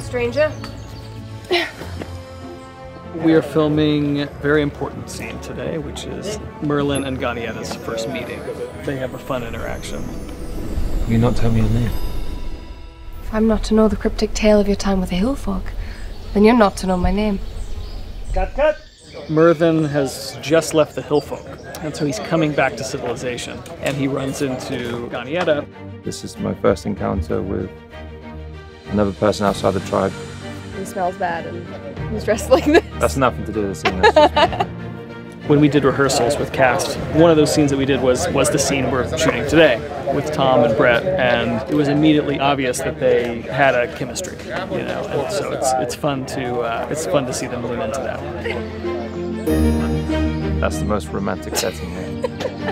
stranger. We are filming a very important scene today, which is Merlin and Ganieda's first meeting. They have a fun interaction. You not tell me your name. If I'm not to know the cryptic tale of your time with the hill folk, then you're not to know my name. Cut, cut! Merlin has just left the hill folk, and so he's coming back to civilization. And he runs into Ganieda. This is my first encounter with another person outside the tribe. He smells bad and he's dressed like this. That's nothing to do with the scene. That's just me. When we did rehearsals with cast, one of those scenes that we did was was the scene we're shooting today with Tom and Brett, and it was immediately obvious that they had a chemistry, you know. And so it's it's fun to uh, it's fun to see them lean into that. That's the most romantic setting here.